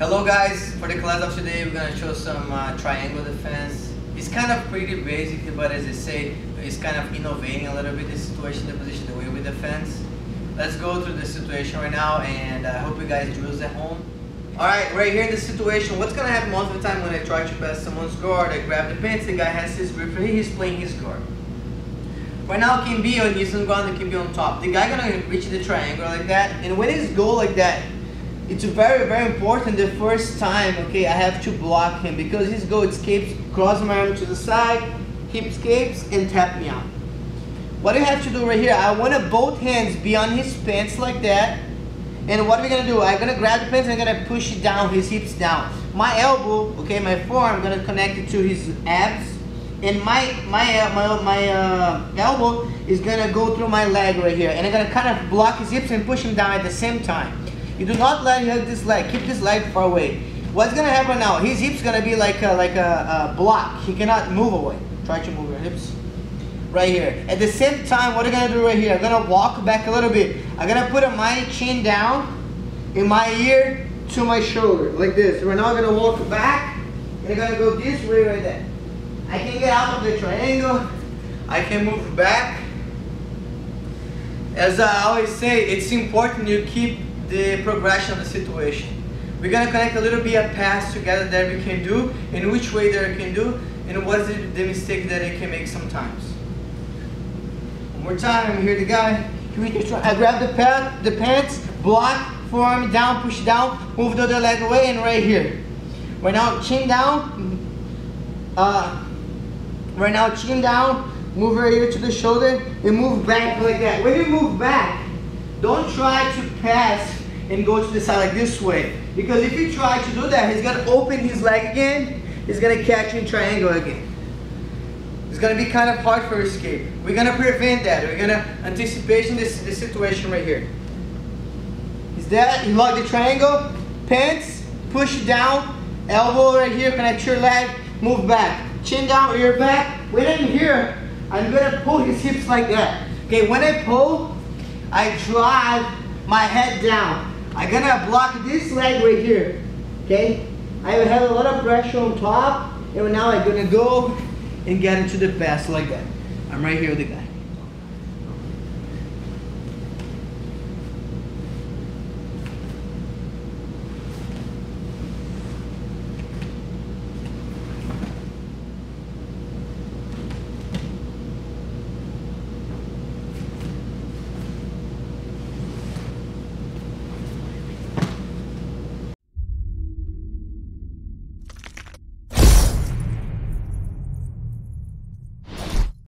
Hello guys, for the class of today we're gonna show some uh, triangle defense. It's kind of pretty basic, but as I say, it's kind of innovating a little bit the situation, the position, the way we defense. Let's go through the situation right now and I hope you guys drills at home. Alright, right here in the situation, what's gonna happen most of the time when I try to pass someone's guard, I grab the pants, the guy has his grip, he's playing his guard. Right now, can be on his ground, can be on top. The guy gonna reach the triangle like that, and when it's go like that, it's very, very important the first time, okay, I have to block him because his go escapes, cross my arm to the side, hip escapes, and tap me out. What I have to do right here, I want to both hands be on his pants like that, and what are we gonna do? I'm gonna grab the pants and I'm gonna push it down, his hips down. My elbow, okay, my forearm, I'm gonna connect it to his abs, and my my uh, my, my uh, elbow is gonna go through my leg right here and I'm gonna kind of block his hips and push him down at the same time you do not let him this leg keep this leg far away. What's gonna happen now? His hips gonna be like a, like a, a block. He cannot move away. Try to move your hips. Right here. At the same time what I'm gonna do right here? I'm gonna walk back a little bit. I'm gonna put my chin down in my ear to my shoulder like this. We're now gonna walk back. And I'm gonna go this way right there. I can get out of the triangle. I can move back. As I always say, it's important you keep the progression of the situation. We're gonna connect a little bit of pass together that we can do, in which way that I can do, and what is the, mistake that I can make sometimes. One more time, here the guy. I grab the pad, the pants, block, forearm down, push down, move the other leg away, and right here. Right now, chin down, uh, Right now, chin down, move right here to the shoulder, and move back like that. When you move back, don't try to pass and go to the side like this way. Because if you try to do that, he's gonna open his leg again, he's gonna catch in triangle again. It's gonna be kind of hard for escape. We're gonna prevent that. We're gonna anticipation this, this situation right here. Is that, you lock the triangle, pants, push down, elbow right here, connect your leg, move back chin down, ear back. When I'm here, I'm gonna pull his hips like that. Okay, when I pull, I drive my head down. I'm gonna block this leg right here. Okay? I have a lot of pressure on top, and now I'm gonna go and get into the pass like that. I'm right here with the guy.